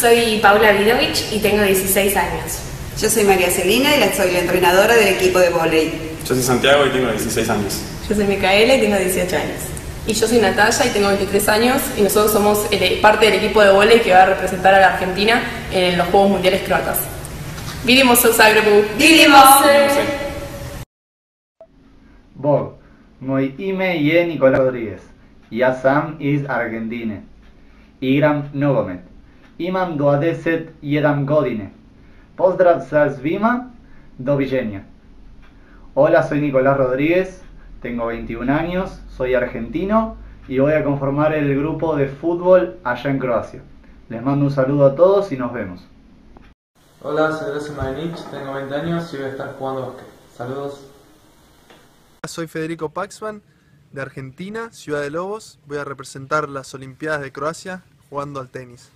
soy Paula Vidovich y tengo 16 años. Yo soy María Celina y soy la entrenadora del equipo de volei. Yo soy Santiago y tengo 16 años. Yo soy Micaela y tengo 18 años. Y yo soy Natalia y tengo 23 años y nosotros somos parte del equipo de volei que va a representar a la Argentina en los Juegos Mundiales Croatas. Vidimo se Zagrebu! Vidimo! Bog, moj ime je Nikola Rodriguez. Ja sam iz Argentine. Igram nogomet. Imam 21 godine. Pozdrav sa svima, doviđenja. Hola, soy Nicolás Rodríguez, tengo 21 años, soy argentino y voy a conformar el grupo de fútbol allá en Croacia. Les mando un saludo a todos y nos vemos. Hola, soy José Madenich, tengo 20 años y voy a estar jugando básquet. Saludos. Soy Federico Paxman, de Argentina, Ciudad de Lobos. Voy a representar las Olimpiadas de Croacia jugando al tenis.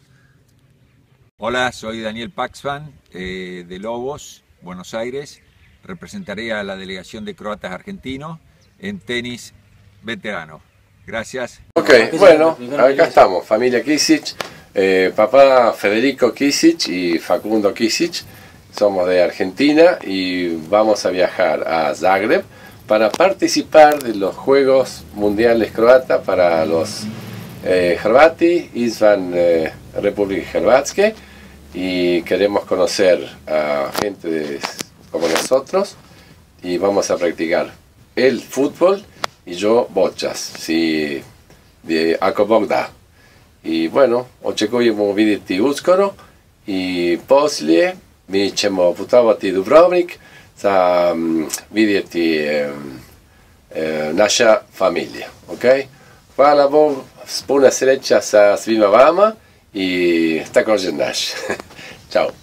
Hola, soy Daniel Paxman, eh, de Lobos, Buenos Aires. Representaré a la delegación de croatas argentinos en tenis veterano. Gracias. Ok, bueno, acá estamos, familia Kisic, eh, papá Federico Kisic y Facundo Kisic. Somos de Argentina y vamos a viajar a Zagreb para participar de los Juegos Mundiales Croata para los eh, Hrvati, Izvan eh, y queremos conocer a gente como nosotros y vamos a practicar el fútbol i yo bočas, si, ako Bog da. I bueno, očekujemo vidjeti uskoro i poslije mi ćemo putovati Dubrovnik za um, vidjeti um, um, naša familija. Okay? Hvala Bog, puna sreća sa svima vama i također naš. Ćao.